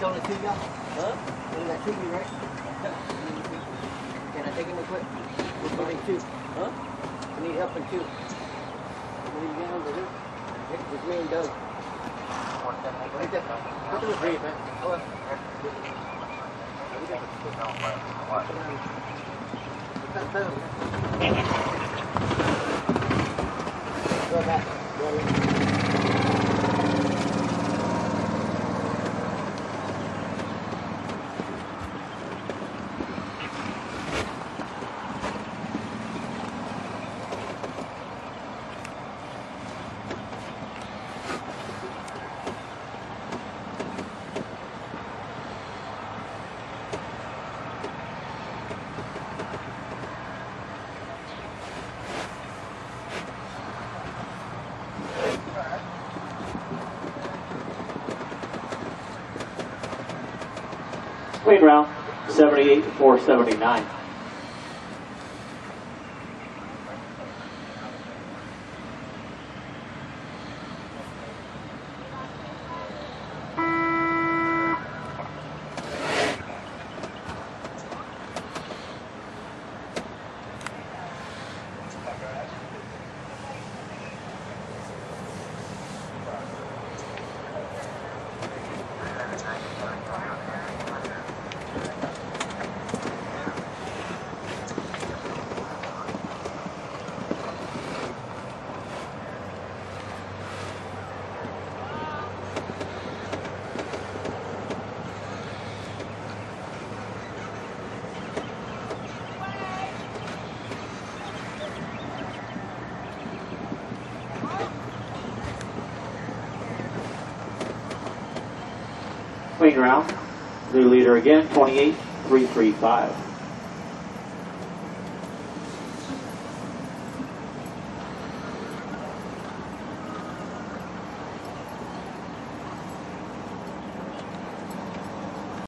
It's only two y'all? Huh? Only got two, you right? Can I take him real quick? We're need two. Huh? We need help in two. We need down to this. It's me and Doug. Right there. Put those three, man. Go on. Go back. Go in. Wait round, 78 to 479. Wait round, new leader again, 28 335.